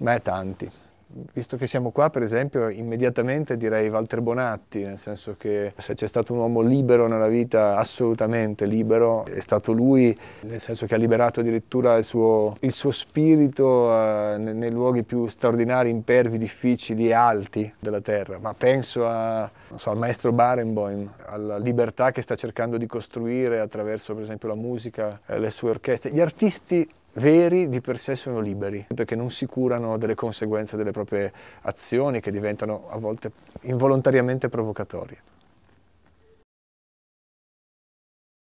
Beh, tanti. Visto che siamo qua, per esempio, immediatamente direi Walter Bonatti, nel senso che se c'è stato un uomo libero nella vita, assolutamente libero, è stato lui, nel senso che ha liberato addirittura il suo, il suo spirito eh, nei, nei, luoghi più straordinari, impervi, difficili e alti della terra. Ma penso a, so, al maestro Barenboim, alla libertà che sta cercando di costruire attraverso, per esempio, la musica, eh, le sue orchestre. Gli artisti veri di per sé sono liberi, perché non si curano delle conseguenze delle proprie azioni che diventano a volte involontariamente provocatorie.